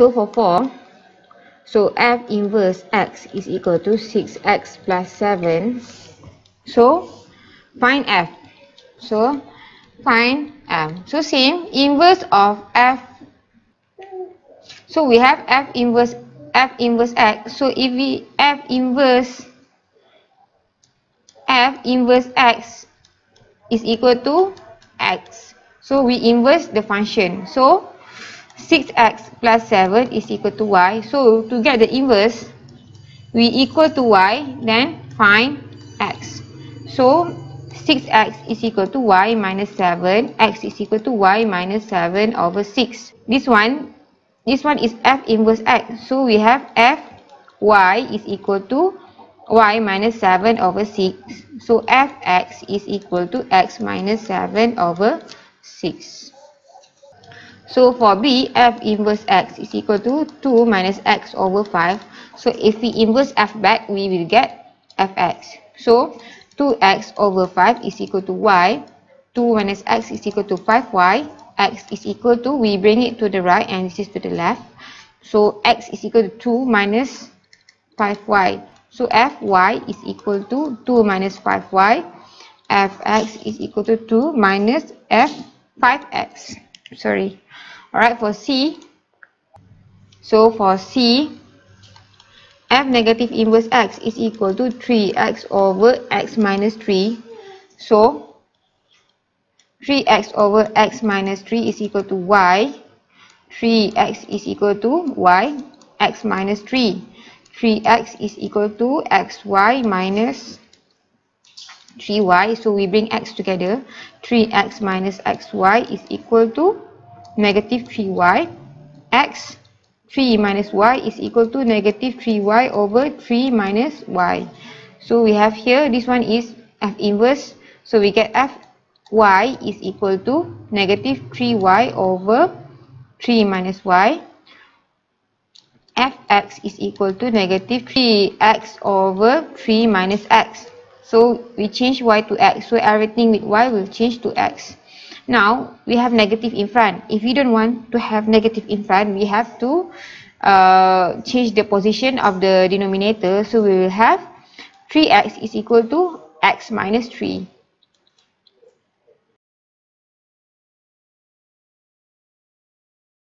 So for 4, so f inverse x is equal to 6x plus 7. So find f. So find f. So same inverse of f. So we have f inverse f inverse x. So if we f inverse f inverse x is equal to x. So we inverse the function. So 6x plus 7 is equal to y. So to get the inverse, we equal to y, then find x. So 6x is equal to y minus 7, x is equal to y minus 7 over 6. This one, this one is f inverse x. So we have f y is equal to y minus 7 over 6. So fx is equal to x minus 7 over 6. So for B, f inverse x is equal to 2 minus x over 5. So if we inverse f back, we will get fx. So 2x over 5 is equal to y. 2 minus x is equal to 5y. x is equal to, we bring it to the right and this is to the left. So x is equal to 2 minus 5y. So fy is equal to 2 minus 5y. fx is equal to 2 minus f 5x. Sorry. Alright, for C, so for C, f negative inverse x is equal to 3x over x minus 3. So, 3x over x minus 3 is equal to y. 3x is equal to y, x minus 3. 3x is equal to xy minus 3y. So, we bring x together. 3x minus xy is equal to negative 3y x 3 minus y is equal to negative 3y over 3 minus y. So we have here this one is f inverse. So we get f y is equal to negative 3y over 3 minus y. fx is equal to negative 3x over 3 minus x. So we change y to x. So everything with y will change to x. Now, we have negative in front. If you don't want to have negative in front, we have to uh, change the position of the denominator. So, we will have 3x is equal to x minus 3.